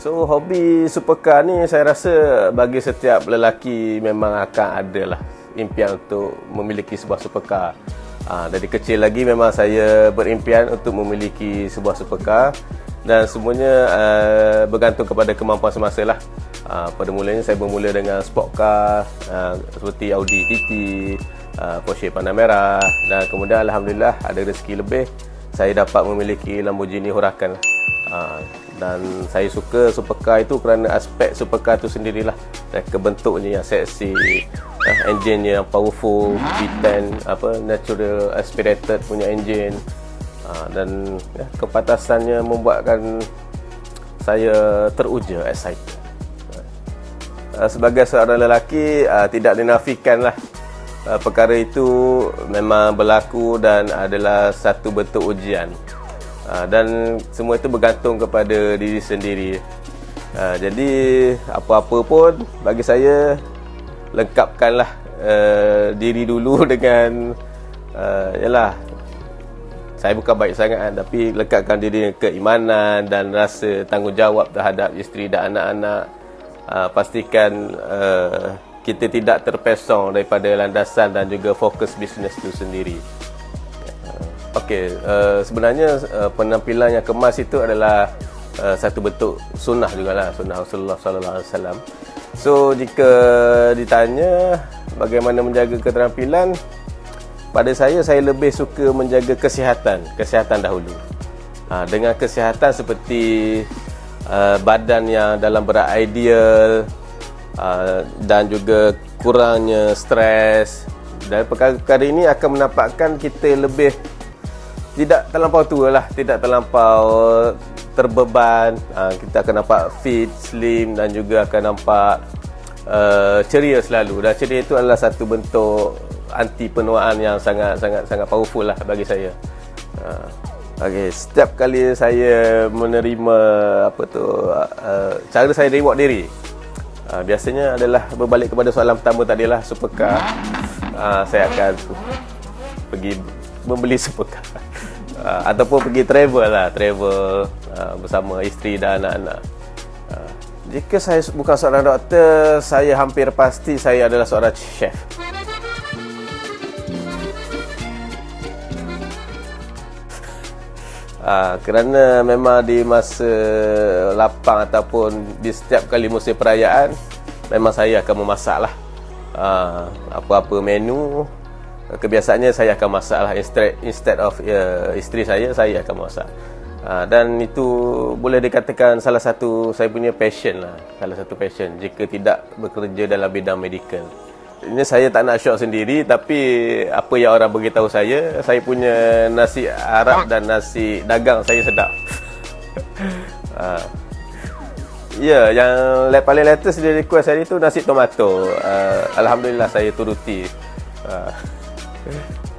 So hobi supercar ni saya rasa bagi setiap lelaki memang akan ada lah impian untuk memiliki sebuah supercar. Ha, dari kecil lagi memang saya berimpian untuk memiliki sebuah supercar dan semuanya uh, bergantung kepada kemampuan semasa lah. Uh, pada mulanya saya bermula dengan sport car uh, seperti Audi TT, uh, Porsche Panamera dan kemudian Alhamdulillah ada rezeki lebih saya dapat memiliki Lamborghini Huracan lah. Uh, dan saya suka supercar itu kerana aspek supercar itu sendirilah. Dan kebentuknya yang seksi uh, engine yang powerful V10 apa natural aspirated punya engine. Uh, dan ya, kepatasannya membuatkan saya teruja excited. Uh, sebagai seorang lelaki uh, tidak dinafikanlah. Perkara itu memang berlaku dan adalah satu bentuk ujian Ha, dan semua itu bergantung kepada diri sendiri. Ha, jadi apa-apa pun bagi saya lengkapkanlah uh, diri dulu dengan uh, yalah saya bukan baik sangat tapi lengkapkan diri dengan keimanan dan rasa tanggungjawab terhadap isteri dan anak-anak. Uh, pastikan uh, kita tidak terpesong daripada landasan dan juga fokus bisnes itu sendiri. Okey, uh, sebenarnya uh, penampilan yang kemas itu adalah uh, satu bentuk sunnah jugalah, sunnah Rasulullah sallallahu alaihi wasallam. So jika ditanya bagaimana menjaga keterampilan, pada saya saya lebih suka menjaga kesihatan, kesihatan dahulu. Ha, dengan kesihatan seperti uh, badan yang dalam berat ideal uh, dan juga kurangnya stres dan perkara-perkara ini akan menampakkan kita lebih tidak terlampau tua lah tidak terlampau terbeban. Uh, kita akan nampak fit slim dan juga akan nampak uh, ceria selalu. Dan ceria itu adalah satu bentuk anti penuaan yang sangat sangat sangat powerful lah bagi saya. Uh, Okay, setiap kali saya menerima apa tu uh, cara saya reward diri uh, biasanya adalah berbalik kepada soalan pertama tadi lah supercar. Uh, saya akan pergi membeli supercar uh, ataupun pergi travel lah travel uh, bersama isteri dan anak-anak. Uh, jika saya bukan seorang doktor saya hampir pasti saya adalah seorang chef. Uh, kerana memang di masa lapang ataupun di setiap kali musim perayaan memang saya akan memasak lah. Uh, apa-apa menu kebiasaannya saya akan masak lah instead, instead of uh, isteri saya saya akan masak uh, dan itu boleh dikatakan salah satu saya punya passion lah salah satu passion jika tidak bekerja dalam bidang medical ini saya tak nak shock sendiri tapi apa yang orang beritahu saya saya punya nasi Arab dan nasi dagang saya sedap uh, Ya, yeah, yang paling latest dia request hari tu nasi tomato. Uh, Alhamdulillah saya turuti. Uh. Okay.